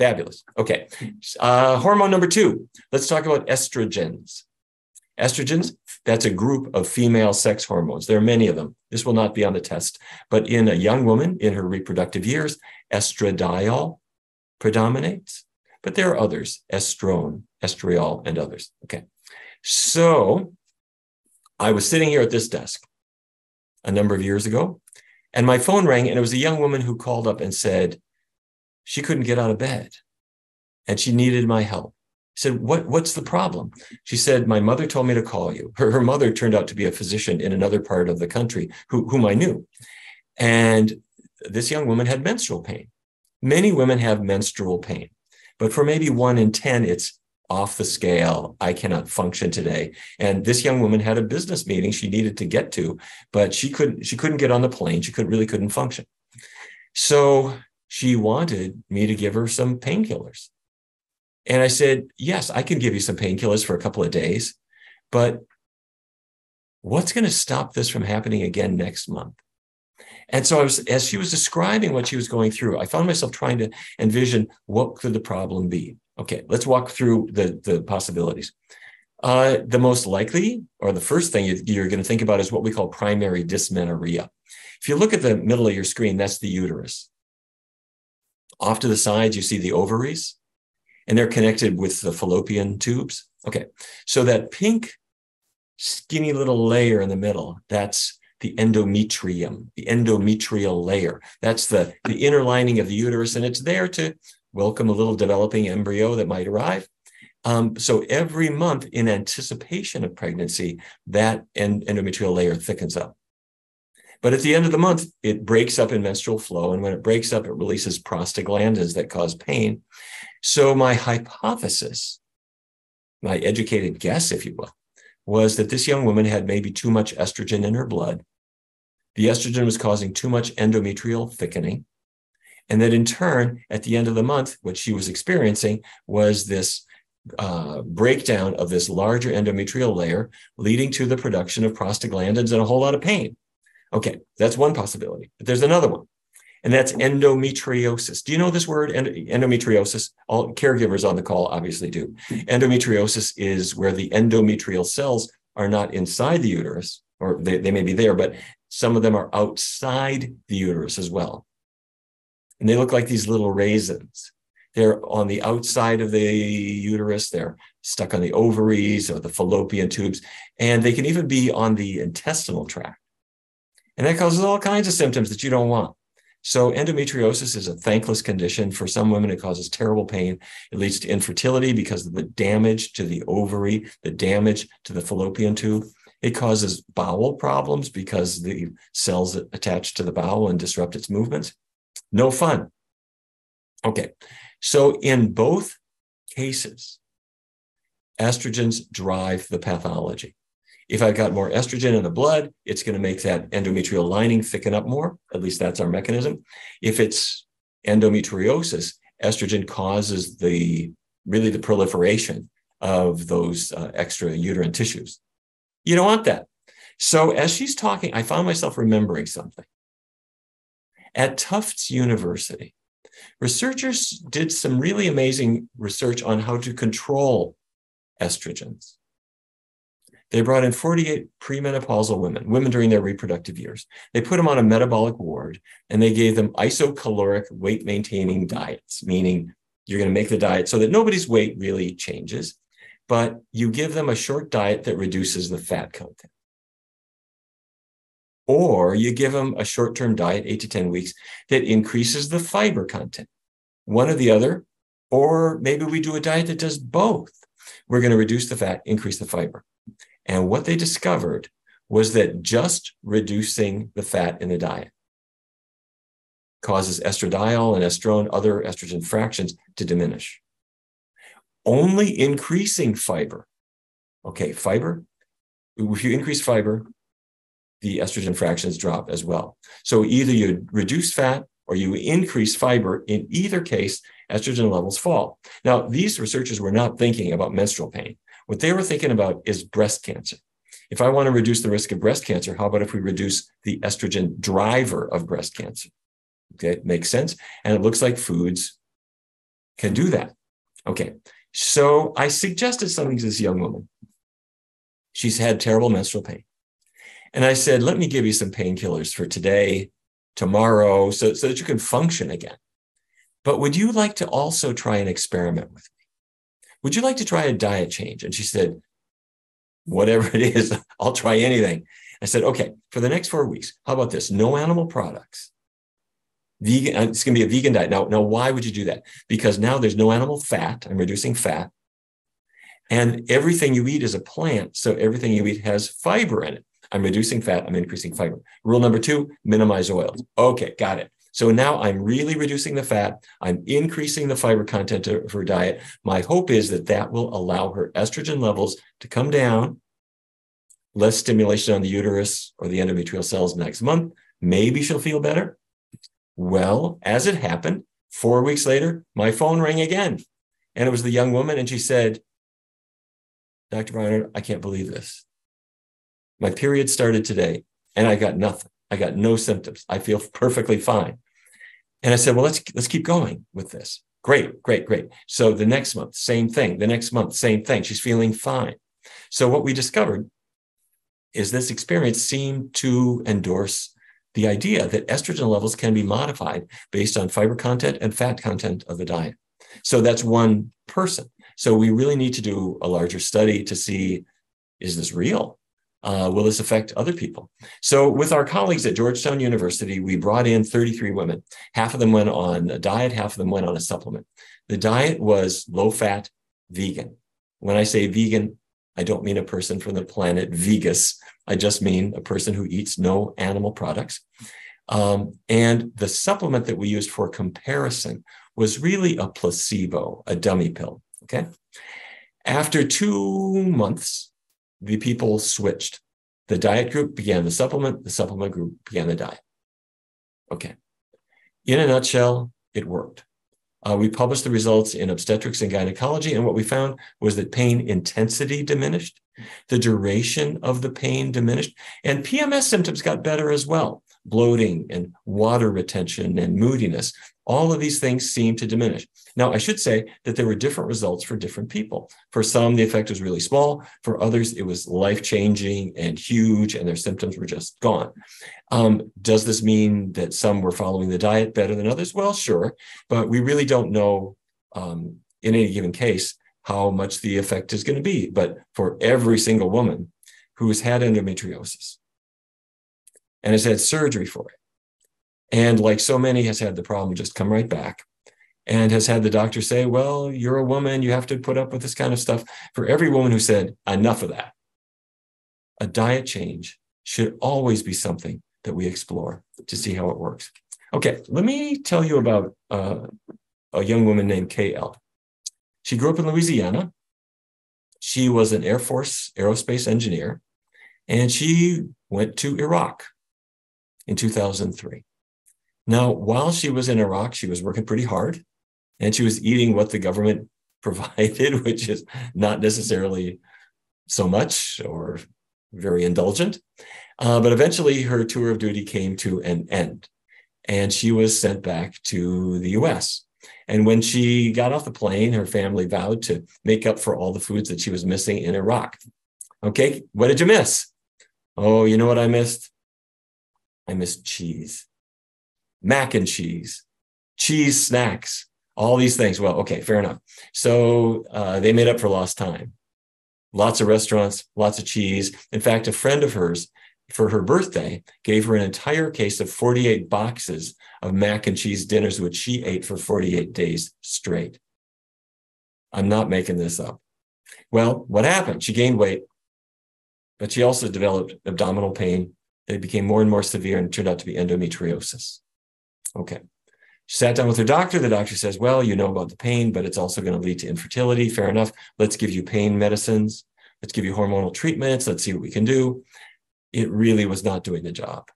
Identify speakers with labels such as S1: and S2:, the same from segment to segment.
S1: Fabulous. Okay. Uh, hormone number two, let's talk about estrogens. Estrogens, that's a group of female sex hormones. There are many of them. This will not be on the test, but in a young woman in her reproductive years, estradiol predominates, but there are others, estrone, estriol, and others. Okay. So I was sitting here at this desk a number of years ago, and my phone rang, and it was a young woman who called up and said she couldn't get out of bed and she needed my help. I said, what, What's the problem? She said, My mother told me to call you. Her, her mother turned out to be a physician in another part of the country who, whom I knew. And this young woman had menstrual pain. Many women have menstrual pain, but for maybe one in 10, it's off the scale. I cannot function today. And this young woman had a business meeting she needed to get to, but she couldn't, she couldn't get on the plane. She could really couldn't function. So she wanted me to give her some painkillers. And I said, yes, I can give you some painkillers for a couple of days, but what's going to stop this from happening again next month? And so I was, as she was describing what she was going through, I found myself trying to envision what could the problem be. Okay, let's walk through the, the possibilities. Uh, the most likely, or the first thing you, are going to think about is what we call primary dysmenorrhea. If you look at the middle of your screen, that's the uterus. Off to the sides, you see the ovaries, and they're connected with the fallopian tubes. Okay, so that pink, skinny little layer in the middle, that's the endometrium, the endometrial layer. That's the, the inner lining of the uterus, and it's there to welcome a little developing embryo that might arrive. Um, so every month, in anticipation of pregnancy, that endometrial layer thickens up. But at the end of the month, it breaks up in menstrual flow. And when it breaks up, it releases prostaglandins that cause pain. So my hypothesis, my educated guess, if you will, was that this young woman had maybe too much estrogen in her blood. The estrogen was causing too much endometrial thickening. And that in turn, at the end of the month, what she was experiencing was this uh, breakdown of this larger endometrial layer, leading to the production of prostaglandins and a whole lot of pain. Okay, that's one possibility. But there's another one, and that's endometriosis. Do you know this word, endometriosis? All caregivers on the call obviously do. Endometriosis is where the endometrial cells are not inside the uterus, or they, they may be there, but some of them are outside the uterus as well. And they look like these little raisins. They're on the outside of the uterus. They're stuck on the ovaries or the fallopian tubes, and they can even be on the intestinal tract. And that causes all kinds of symptoms that you don't want. So endometriosis is a thankless condition. For some women, it causes terrible pain. It leads to infertility because of the damage to the ovary, the damage to the fallopian tube. It causes bowel problems because the cells attach to the bowel and disrupt its movements. No fun. Okay. So in both cases, estrogens drive the pathology. If I've got more estrogen in the blood, it's going to make that endometrial lining thicken up more. At least that's our mechanism. If it's endometriosis, estrogen causes the really the proliferation of those uh, extra uterine tissues. You don't want that. So as she's talking, I found myself remembering something. At Tufts University, researchers did some really amazing research on how to control estrogens. They brought in 48 premenopausal women, women during their reproductive years. They put them on a metabolic ward and they gave them isocaloric weight maintaining diets, meaning you're going to make the diet so that nobody's weight really changes, but you give them a short diet that reduces the fat content. Or you give them a short term diet, eight to 10 weeks, that increases the fiber content, one or the other. Or maybe we do a diet that does both. We're going to reduce the fat, increase the fiber. And what they discovered was that just reducing the fat in the diet causes estradiol and estrone, other estrogen fractions, to diminish. Only increasing fiber, okay, fiber, if you increase fiber, the estrogen fractions drop as well. So either you reduce fat or you increase fiber. In either case, estrogen levels fall. Now, these researchers were not thinking about menstrual pain. What they were thinking about is breast cancer. If I want to reduce the risk of breast cancer, how about if we reduce the estrogen driver of breast cancer? Okay, makes sense. And it looks like foods can do that. Okay. So I suggested something to this young woman. She's had terrible menstrual pain. And I said, let me give you some painkillers for today, tomorrow, so, so that you can function again. But would you like to also try an experiment with me? Would you like to try a diet change? And she said, whatever it is, I'll try anything. I said, okay, for the next four weeks, how about this? No animal products. Vegan, uh, it's going to be a vegan diet. Now, now, why would you do that? Because now there's no animal fat. I'm reducing fat. And everything you eat is a plant. So everything you eat has fiber in it. I'm reducing fat. I'm increasing fiber. Rule number two, minimize oils. Okay, got it. So now I'm really reducing the fat. I'm increasing the fiber content of her diet. My hope is that that will allow her estrogen levels to come down, less stimulation on the uterus or the endometrial cells next month. Maybe she'll feel better. Well, as it happened, four weeks later, my phone rang again. And it was the young woman, and she said, Dr. Barnard, I can't believe this. My period started today, and I got nothing. I got no symptoms. I feel perfectly fine. And I said, well, let's let's keep going with this. Great, great, great. So the next month, same thing. The next month, same thing. She's feeling fine. So what we discovered is this experience seemed to endorse the idea that estrogen levels can be modified based on fiber content and fat content of the diet. So that's one person. So we really need to do a larger study to see is this real? Uh, will this affect other people? So, with our colleagues at Georgetown University, we brought in 33 women. Half of them went on a diet, half of them went on a supplement. The diet was low fat, vegan. When I say vegan, I don't mean a person from the planet Vegas. I just mean a person who eats no animal products. Um, and the supplement that we used for comparison was really a placebo, a dummy pill. Okay. After two months, the people switched. The diet group began the supplement, the supplement group began the diet. Okay. In a nutshell, it worked. Uh, we published the results in obstetrics and gynecology, and what we found was that pain intensity diminished, the duration of the pain diminished, and PMS symptoms got better as well bloating and water retention and moodiness. All of these things seem to diminish. Now, I should say that there were different results for different people. For some, the effect was really small. For others, it was life changing and huge, and their symptoms were just gone. Um, does this mean that some were following the diet better than others? Well, sure, but we really don't know um, in any given case how much the effect is going to be. But for every single woman who has had endometriosis, and has had surgery for it. And like so many, has had the problem just come right back and has had the doctor say, Well, you're a woman, you have to put up with this kind of stuff. For every woman who said, Enough of that, a diet change should always be something that we explore to see how it works. Okay, let me tell you about uh, a young woman named KL. She grew up in Louisiana. She was an Air Force aerospace engineer, and she went to Iraq in 2003. Now, while she was in Iraq, she was working pretty hard and she was eating what the government provided, which is not necessarily so much or very indulgent. Uh, but eventually, her tour of duty came to an end and she was sent back to the US. And when she got off the plane, her family vowed to make up for all the foods that she was missing in Iraq. Okay, what did you miss? Oh, you know what I missed? I miss cheese, mac and cheese, cheese snacks, all these things. Well, okay, fair enough. So uh, they made up for lost time. Lots of restaurants, lots of cheese. In fact, a friend of hers, for her birthday, gave her an entire case of 48 boxes of mac and cheese dinners, which she ate for 48 days straight. I'm not making this up. Well, what happened? She gained weight, but she also developed abdominal pain, they became more and more severe and turned out to be endometriosis. Okay. She sat down with her doctor. The doctor says, Well, you know about the pain, but it's also going to lead to infertility. Fair enough. Let's give you pain medicines. Let's give you hormonal treatments. Let's see what we can do. It really was not doing the job.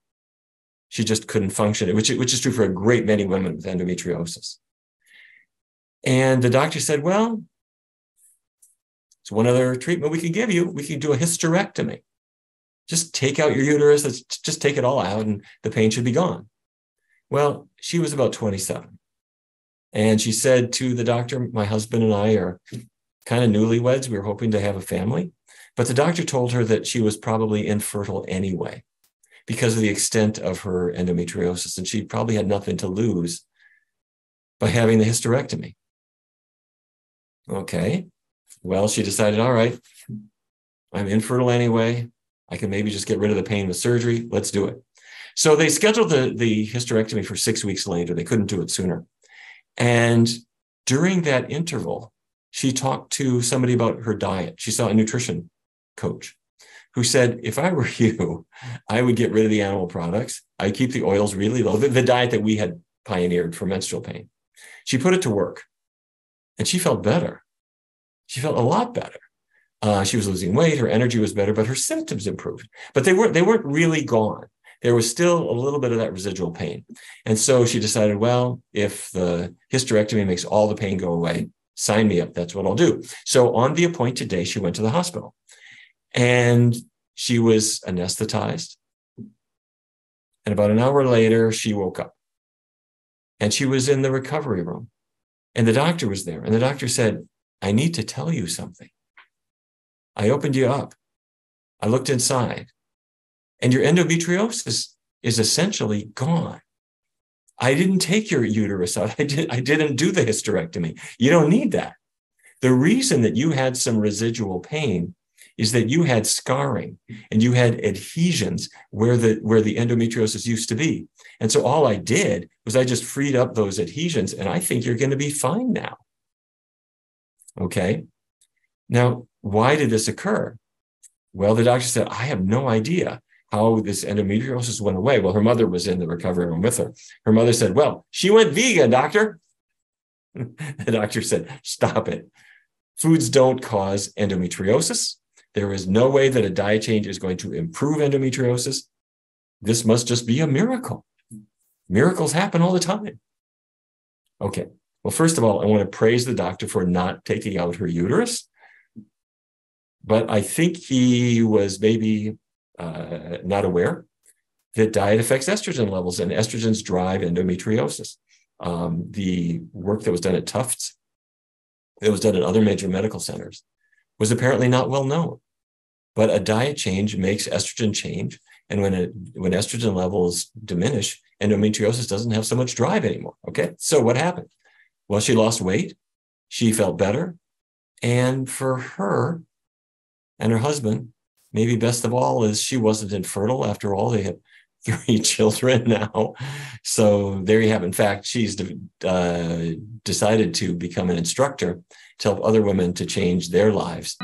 S1: She just couldn't function, which, which is true for a great many women with endometriosis. And the doctor said, Well, it's one other treatment we can give you. We can do a hysterectomy just take out your uterus, just take it all out, and the pain should be gone. Well, she was about 27. And she said to the doctor, My husband and I are kind of newlyweds. We were hoping to have a family. But the doctor told her that she was probably infertile anyway because of the extent of her endometriosis. And she probably had nothing to lose by having the hysterectomy. Okay. Well, she decided, all right, I'm infertile anyway. I can maybe just get rid of the pain with surgery. Let's do it. So they scheduled the, the hysterectomy for six weeks later. They couldn't do it sooner. And during that interval, she talked to somebody about her diet. She saw a nutrition coach who said, if I were you, I would get rid of the animal products. I keep the oils really low, the, the diet that we had pioneered for menstrual pain. She put it to work and she felt better. She felt a lot better. Uh, she was losing weight, her energy was better, but her symptoms improved. But they weren't they weren't really gone. There was still a little bit of that residual pain. And so she decided, well, if the hysterectomy makes all the pain go away, sign me up. That's what I'll do. So on the appointed day, she went to the hospital and she was anesthetized. And about an hour later, she woke up and she was in the recovery room. And the doctor was there. And the doctor said, I need to tell you something. I opened you up. I looked inside, and your endometriosis is essentially gone. I didn't take your uterus out. I, did, I didn't do the hysterectomy. You don't need that. The reason that you had some residual pain is that you had scarring and you had adhesions where the where the endometriosis used to be. And so all I did was I just freed up those adhesions and I think you're going to be fine now. Okay? Now, why did this occur? Well, the doctor said, I have no idea how this endometriosis went away. Well, her mother was in the recovery room with her. Her mother said, Well, she went vegan, doctor. the doctor said, Stop it. Foods don't cause endometriosis. There is no way that a diet change is going to improve endometriosis. This must just be a miracle. Miracles happen all the time. Okay. Well, first of all, I want to praise the doctor for not taking out her uterus. But I think he was maybe uh, not aware that diet affects estrogen levels and estrogens drive endometriosis. Um, the work that was done at Tufts, that was done at other major medical centers, was apparently not well known. But a diet change makes estrogen change. And when it, when estrogen levels diminish, endometriosis doesn't have so much drive anymore. Okay. So what happened? Well, she lost weight. She felt better. And for her and her husband, maybe best of all, is she wasn't infertile. After all, they have three children now. So there you have. In fact, she's uh, decided to become an instructor to help other women to change their lives.